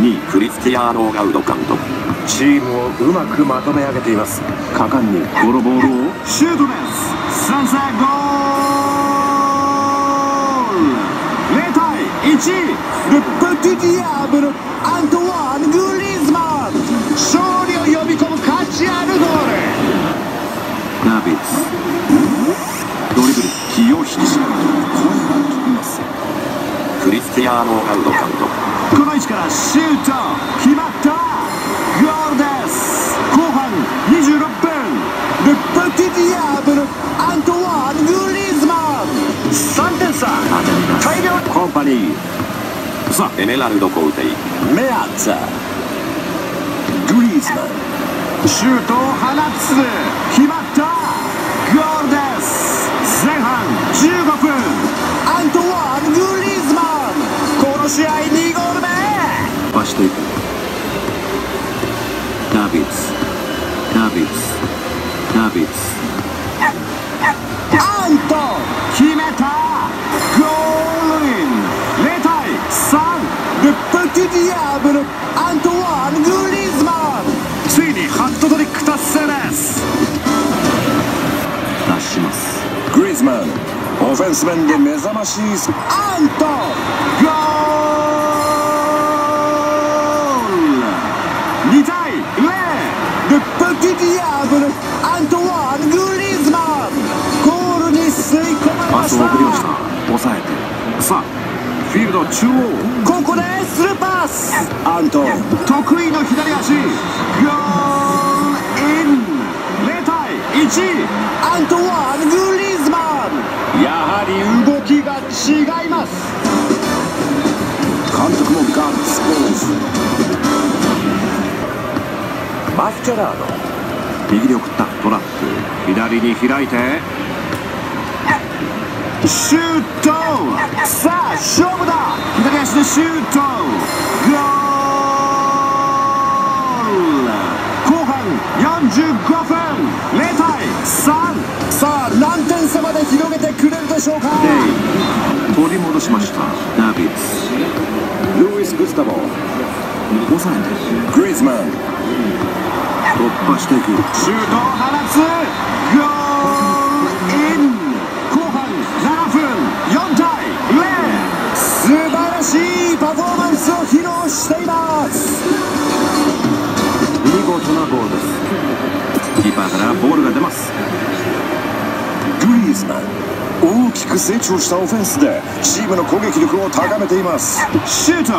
2位クリスティアーノ・ガウド監督。チームをうまくまとめ上げています。果敢に。このボールをシュートです。サンサゴール。0対1ルプティディアブル。アントワーン・グリーズマン。勝利を呼び込む価値あるゴール。ナビスドリブル。気を引き締める。クリスティアーノ・ガウド監督この位置からシュート決まった。ゴールです。後半26分。ルプティディアブルアントワーン・グリーズマン。3点差。大量コンパニーさあエメラルド・コウテイ。メアッツァグリーズマン。シュートを放つ。決まった。ゴール。ダビスアント決めたゴールイン。0対3ルプティディアブルアントワーン・グリーズマン。ついにハットトリック達成です。出します。グリーズマンオフェンス面で目覚ましいスアントゴ抑えてさあフィールド中央。ここでスルーパス。アント。得意の左足。ゴールイン。0対1アントワーン・グリーズマン。やはり動きが違います。監督もガッツポーズ。マスチェラード。右に送った。トラップ。左に開いてシュートさあ勝負だ。左足でシュート。ゴール。後半45分。0対3さあ何点差まで広げてくれるでしょうか？取り戻しました。ダビスルイス・グスタボ。抑えて。グリーズマン突破していく。シュートを放つ。ゴールキーパーからボールが出ます。グリーズマン大きく成長したオフェンスでチームの攻撃力を高めています。シュート